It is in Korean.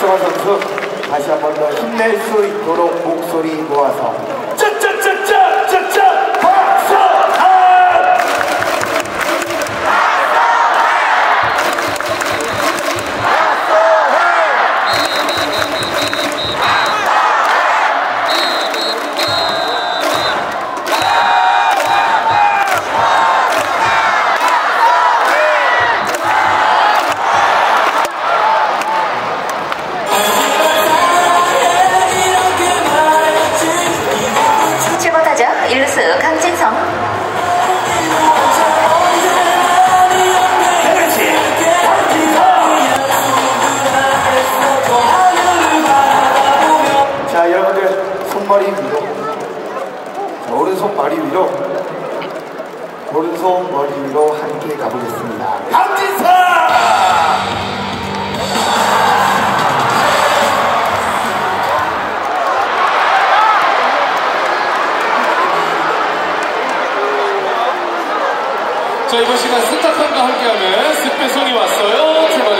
박성환 선수 다시 한 번 더 힘낼 수 있도록 목소리 모아서 손머리 위로 자, 오른손 머리 위로 오른손 머리 위로 함께 가보겠습니다 강진사! 자 이번 시간 스타탄과 함께하는 스페셜이 왔어요. 출발.